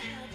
help.